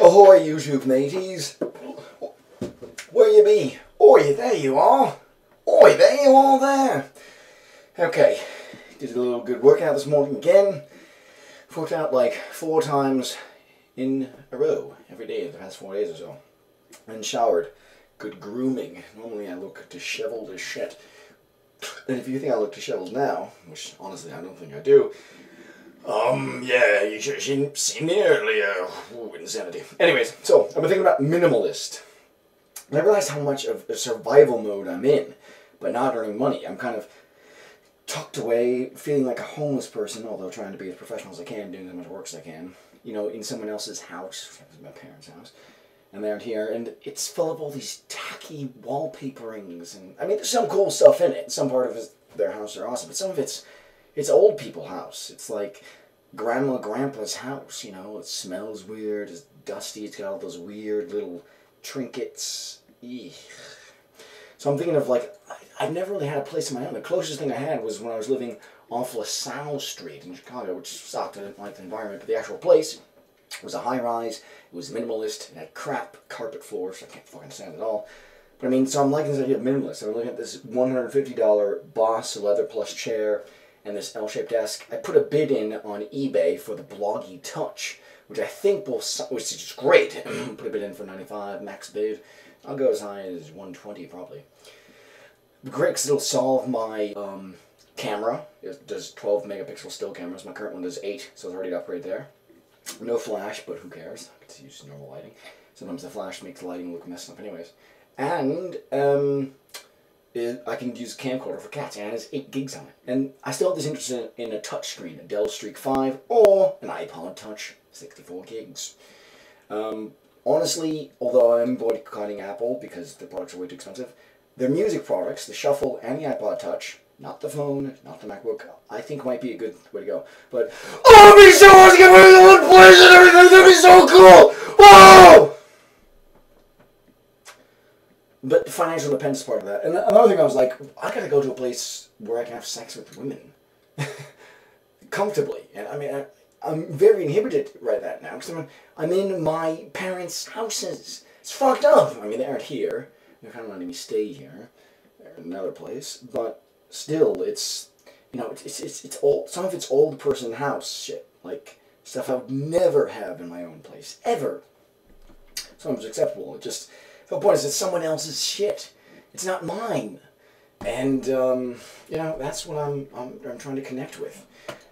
Ahoy, YouTube mateys! Where you be? Oh, Oi, there you are! Oh, Oi, there you are there! Okay, did a little good workout this morning again. Worked out like four times in a row every day the past four days or so. And showered. Good grooming. Normally I look disheveled as shit. And if you think I look disheveled now, which honestly I don't think I do, um, yeah, you should have seen, me earlier. Ooh, insanity. Anyways, so I've been thinking about minimalist. And I realized how much of a survival mode I'm in but not earning money. I'm kind of tucked away, feeling like a homeless person, although trying to be as professional as I can, doing as much work as I can, you know, in someone else's house, my parents' house, and they're here, and it's full of all these tacky wallpaperings, and I mean, there's some cool stuff in it. Some part of their house are awesome, but some of it's it's old people house. It's like grandma grandpa's house, you know. It smells weird, it's dusty, it's got all those weird little trinkets. Eek. So I'm thinking of like I've never really had a place of my own. The closest thing I had was when I was living off LaSalle Street in Chicago, which sucked. I didn't like the environment, but the actual place was a high rise. It was minimalist. It had crap carpet floors. I can't fucking stand it at all. But I mean, so I'm liking this idea of minimalist. I'm looking at this $150 Boss leather plus chair and this L-shaped desk. I put a bid in on eBay for the Bloggie Touch, which I think will, which is great. put a bid in for 95 max bid. I'll go as high as 120 probably. Great, because it'll solve my um, camera. It does 12 megapixel still cameras. My current one does 8, so it's already to upgrade there. No flash, but who cares? I could use normal lighting. Sometimes the flash makes the lighting look messed up anyways. And um, it, I can use camcorder for cats, and it has 8 gigs on it. And I still have this interest in, in a touchscreen, a Dell Streak 5, or an iPod Touch, 64 gigs. Um, honestly, although I am boycotting Apple because the products are way too expensive, their music products, the Shuffle and the iPod Touch, not the phone, not the MacBook, I think might be a good way to go. But, oh, it'd be so awesome to get rid of the one place and everything, that'd be so cool! Whoa! But the financial independence part of that. And another thing I was like, I gotta go to a place where I can have sex with women. Comfortably. And I mean, I, I'm very inhibited right that now because I'm, I'm in my parents' houses. It's fucked up. I mean, they aren't here. They're kind of letting me stay here. They're in another place. But still, it's, you know, it's, it's, it's old. Some of it's old person house shit. Like, stuff I would never have in my own place. Ever. Some of it's acceptable. It just the whole point is it's someone else's shit. It's not mine. And, um, you know, that's what I'm, I'm, I'm trying to connect with.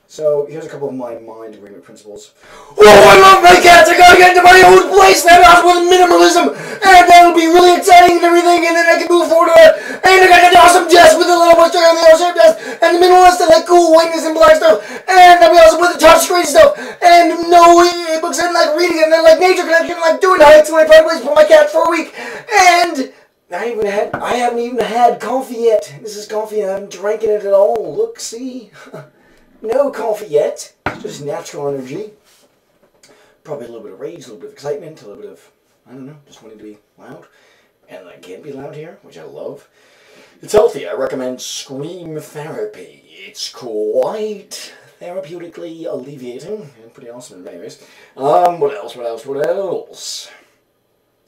So here's a couple of my mind agreement principles. Oh, I love my cats! I gotta get into my own place that house with minimalism, and that'll be really exciting and everything, and then I can move forward to it. And I got an awesome desk with a little moisture on the L-shaped desk, and the minimalist and like cool whiteness and black stuff, and I'll be awesome with the touchscreen stuff, and no books and like reading and then like nature connection, like doing hikes when I find place for my cat for a week, and. I even had I haven't even had coffee yet. This is coffee and I haven't drinking it at all. Look, see. No coffee yet, just natural energy. Probably a little bit of rage, a little bit of excitement, a little bit of, I don't know, just wanting to be loud. And I can't be loud here, which I love. It's healthy. I recommend Scream Therapy. It's quite therapeutically alleviating and pretty awesome in many ways. Um, what else, what else, what else?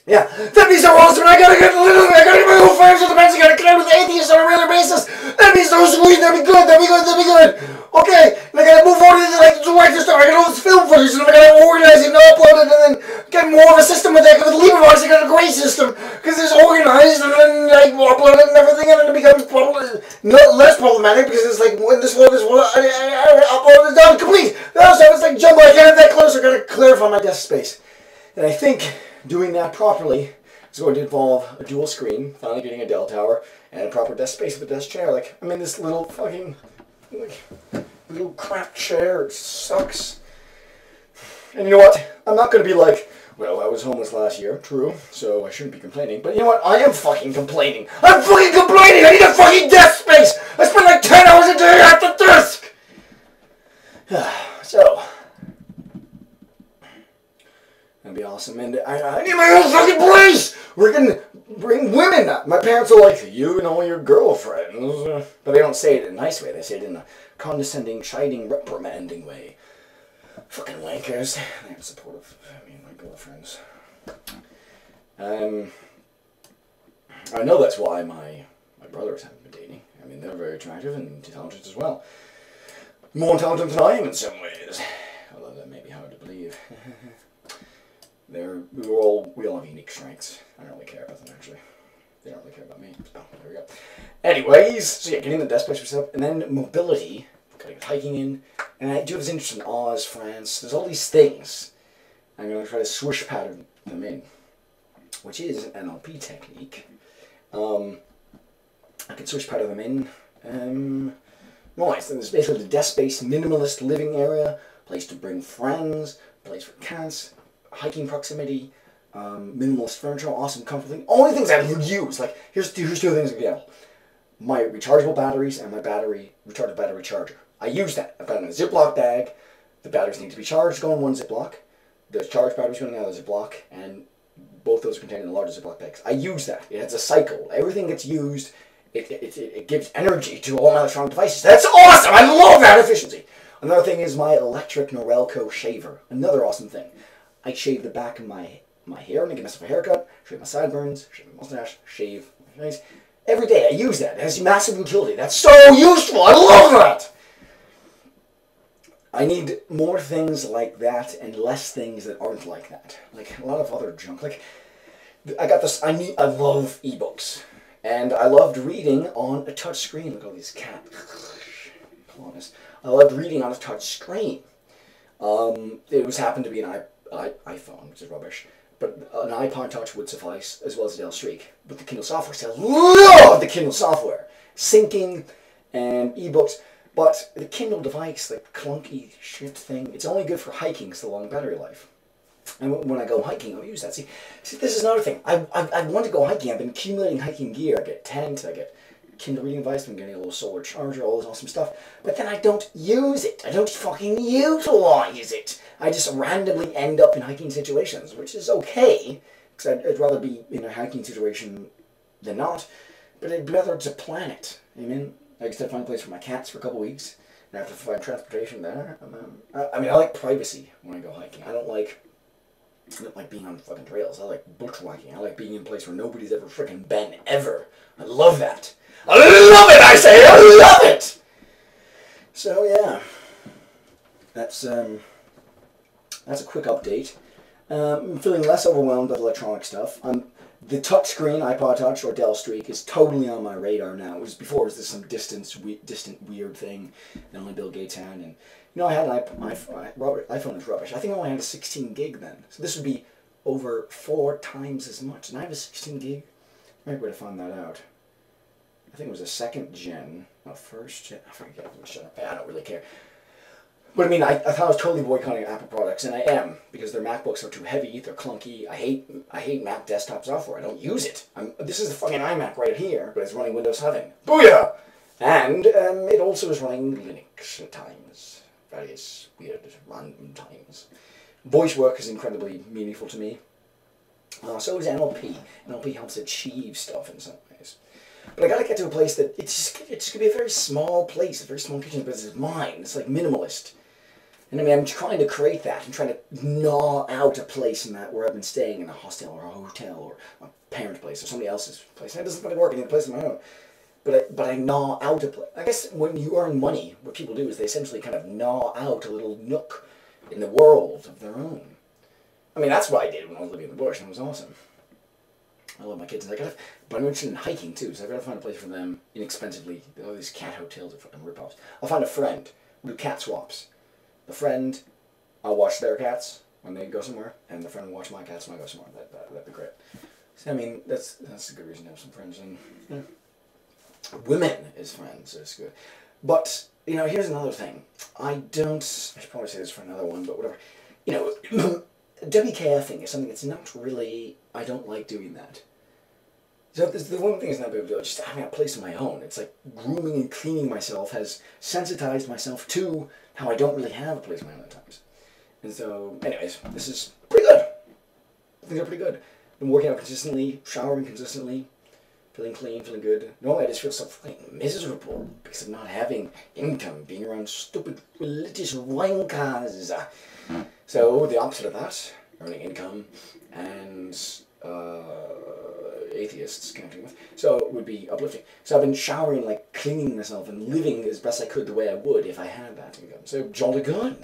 Yeah, that'd be so awesome. I gotta get literally, I gotta get my own friends with the I gotta connect with atheists on a regular basis. That'd be so sweet. That'd be good. That'd be good. That'd be good. Okay, and I gotta move on to like direct this stuff. I gotta do this film footage, and I gotta organize it and upload it, and then get more of a system with that. With LibreOffice, I got a great system because it's organized, and then like upload it and everything, and then it becomes probably not less problematic because it's like when this one, this one, I, I, I upload is done, complete. Other stuff is like jumbo. I can't have that close. I gotta clarify my desk space, and I think doing that properly is going to involve a dual screen, finally getting a Dell tower, and a proper desk space with a desk chair. Like I'm in this little fucking like, little crap chair. It sucks. And you know what? I'm not going to be like, well, I was homeless last year. True. So I shouldn't be complaining. But you know what? I am fucking complaining. I'm fucking complaining. I need a fucking desk space. I spend like 10 hours a day at the desk. so. That'd be awesome. And I, I need my own fucking place. we're gonna bring women up. My parents are like, you and all your girlfriends. But they don't say it in a nice way. They say it in a condescending, chiding, reprimanding way. Fucking wankers. They have supportive. I mean, my girlfriends. Um, I know that's why my my brothers haven't been dating. I mean, they're very attractive and intelligent as well. More intelligent than I am in some ways. Although that may be hard to believe. They're we all we all have unique strengths. I don't really care about them actually. They don't really care about me. Oh, there we go. Anyways, so yeah, getting the desk place yourself, and then mobility, gotta get hiking in, and I do have this interest in Oz, France. There's all these things. I'm gonna try to swish pattern them in, which is an NLP technique. Um, I can swish pattern them in. Um, right, so there's basically the desk-based minimalist living area, place to bring friends, place for cats, hiking proximity, um, minimalist furniture, awesome comfort thing. Only things I would use. Like here's here's two things again. My rechargeable batteries and my battery rechargeable battery charger. I use that. I've got it in a Ziploc bag. The batteries need to be charged. Go in one Ziploc. The charged batteries going out of Ziploc, and both those are contained in the larger Ziploc bags. I use that. It's a cycle. Everything gets used. It, it, it, it gives energy to all my electronic devices. That's awesome! I love that efficiency! Another thing is my electric Norelco shaver. Another awesome thing. I shave the back of my my hair and I give myself a haircut, shave my sideburns, shave my mustache, shave my face. Every day I use that. It has massive utility. That's so useful. I love that. I need more things like that and less things that aren't like that. Like a lot of other junk. Like I got this. I need. I love ebooks, and I loved reading on a touch screen. Look at all these cat claws. I loved reading on a touch screen. Um, it was happened to be an I, iPhone, which is rubbish. But uh, an iPod Touch would suffice, as well as a Dell Streak. But the Kindle software says, love the Kindle software. Syncing and ebooks. But the Kindle device, the clunky shit thing, it's only good for hiking because the long battery life. And when I go hiking, I'll use that. See, see this is another thing. I, I, I want to go hiking. I've been accumulating hiking gear. I get tent, I get Kindle reading device, I'm getting a little solar charger, all this awesome stuff. But then I don't use it. I don't fucking utilize it. I just randomly end up in hiking situations, which is okay, because I'd, I'd, rather be in a hiking situation than not. But I'd rather to plan it. I mean, I just have to find a place for my cats for a couple weeks, and I have to find transportation there. Um, I, I mean, I like privacy when I go hiking. I don't like I don't like being on fucking trails. I like bushwhacking. I like being in a place where nobody's ever freaking been, ever. I love that. I love it, I say, I love it! So, yeah. That's, um, that's a quick update. Um, I'm feeling less overwhelmed with electronic stuff. I'm, the touchscreen iPod Touch or Dell Streak is totally on my radar now. It was before it was this some distant, we, distant weird thing that only Bill Gates had. And you know, I had an iPhone. My, iPhone is rubbish. I think I only had a 16 gig then, so this would be over four times as much. And I have a 16 gig. I might be able to find that out. I think it was a second gen, a first gen. I forget which gen. I don't really care. But I mean, I, I thought I was totally boycotting Apple products, and I am because their MacBooks are too heavy, they're clunky. I hate I hate Mac desktop software. I don't use it. I'm, this is the fucking iMac right here, but it's running Windows 7. Booyah! And um, it also is running Linux at times, various weird random times. Voice work is incredibly meaningful to me. Uh, so is NLP. NLP helps achieve stuff in some but I gotta get to a place that it's just it's gonna be a very small place, a very small kitchen, but it's mine. It's like minimalist. And I mean, I'm trying to create that. I'm trying to gnaw out a place in that where I've been staying in a hostel or a hotel or my parents' place or somebody else's place. And it doesn't really work in a place of my own. But I, but I gnaw out a place. I guess when you earn money, what people do is they essentially kind of gnaw out a little nook in the world of their own. I mean, that's what I did when I was living in the bush, and it was awesome. I love my kids. And I gotta, but I'm interested in hiking too, so I've gotta find a place for them inexpensively. All these cat hotels are fucking ripoffs. I'll find a friend. We'll do cat swaps. The friend, I'll watch their cats when they go somewhere, and the friend will watch my cats when I go somewhere. That, that, that'd be great. So, I mean, that's that's a good reason to have some friends. And women as friends is good. But, you know, here's another thing. I don't, I should probably say this for another one, but whatever. You know, WKFing is something that's not really, I don't like doing that. So the one thing is not big deal. Just having a place of my own. It's like grooming and cleaning myself has sensitized myself to how I don't really have a place of my own at times. And so, anyways, this is pretty good. Things are pretty good. been working out consistently, showering consistently, feeling clean, feeling good. Normally I just feel so fucking miserable because of not having income, being around stupid religious wankers. So the opposite of that, earning income and uh, atheists counting with. So it would be uplifting. So I've been showering, like cleaning myself and living as best I could the way I would if I had that income. So jolly good.